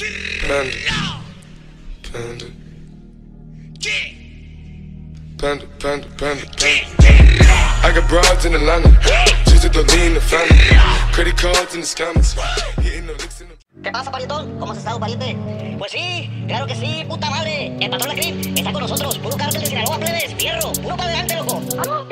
Panda. Panda. Panda, panda, panda, panda. I got broads in Atlanta. Just a to lean the family. Credit cards in the scammers. Hitting the licks in the. ¿Qué pasa, parietón? ¿Cómo has estado, pariente? Pues sí, claro que sí, puta madre. El patrón de Creep está con nosotros. Puro cártel de Sinaloa, plebes. Fierro. Puro para adelante, loco.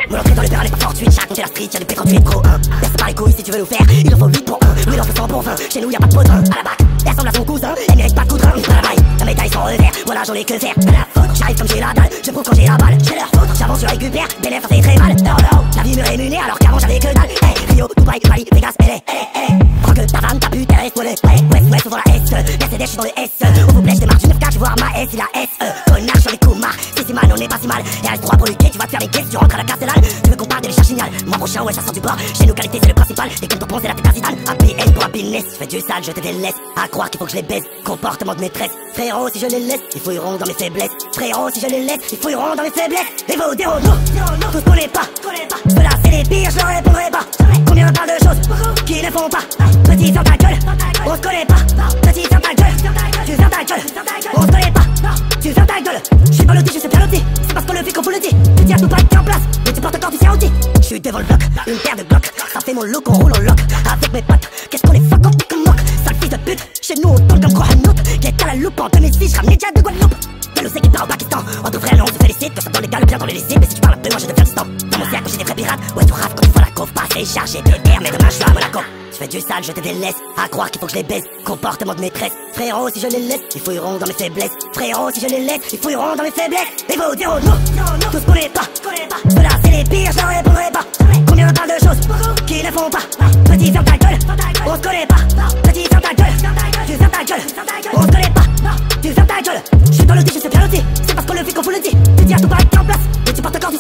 Mon entrée dans les terrains n'est pas fortuite, chaque compter la street, y'a du P38 Pro 1 Laisse pas les couilles si tu veux nous faire, il en faut 8 pour 1 Oui, il en faut 100 pour 20, chez nous y'a pas de potin À la bac, elle ressemble à son cousin, elle mérite pas de coudrin À la la médaille sans revers, voilà j'en ai que faire. À la faute, j'arrive comme j'ai la dalle, je prouve quand j'ai la balle. J'ai leur faute, j'avance, je récupère, très mal. La vie me rémunère alors qu'avant j'avais que dalle. Hey, Rio, Dubaï, Bali, Vegas, LA Hey, hey, ta femme, ta pute, elle reste ouais, ouais, ouais, souvent la S. Mercedes, j'suis dans le S. Au vous plaît, j'démarre du 9K, je voir ma S, il a S. Connard, sur les coups, Si c'est mal, on est pas si mal. Et reste 3 pour lutter, tu vas te faire les caisses, tu rentres à la Tu veux qu'on des ouais, du Chez c'est le principal. Et la Happiness Fais du sale, je te délaisse. À croire qu'il faut que je les baisse. Comportement de maîtresse. Frérot, si je les laisse, ils fouilleront dans mes faiblesses. Frérot, si je les laisse, ils fouilleront dans mes faiblesses. Et vous, des non, non, tous connais pas. Ceux-là, c'est les pires, je leur répondrai pas. Combien on parle de choses qui ne font pas? Petit, ferme ta gueule. On se connaît pas. Petit, ferme ta gueule. Tu fermes ta gueule. On se connaît pas. Tu fermes ta gueule. Je suis pas je sais faire loti. C'est parce qu'on le fait qu'on faut le dire. Tu tiens tout pas en place. Mais tu portes encore du Je suis devant le bloc, une paire de blocs. Ça fait mon look, on roule en lock. Avec mes potes, qu'on est fuck on pique moque Sale fils de pute, chez nous on tourne comme Kohanout J'ai à la loupe en 2006, je ramenais déjà de Guadeloupe. Jalousé qui part au Pakistan. Entre frères, on se félicite Que ça dans les gars, le bien dans les lycées Mais si tu parles un peu, moi je le stand Dans mon cercle, j'ai des vrais pirates. Ouais, tu raves quand tu fais la coffre Passé, chargé, bébert, mais demain je suis à Monaco. Je fais du sale, je te délaisse. À croire qu'il faut que je les baisse. Comportement de maîtresse. Frérot, si je les laisse, ils fouilleront dans mes faiblesses. Frérot, si je les laisse, ils fouilleront dans mes faiblesses. Et vous diront non, tous connais pas. Ceux-là, c'est les pires, je leur répondrai pas. Combien on parle de choses qui ne font pas?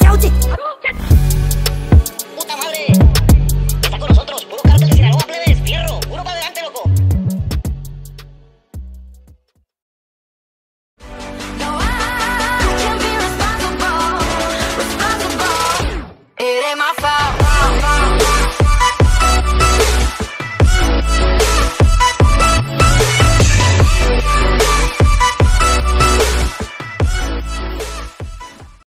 妖精。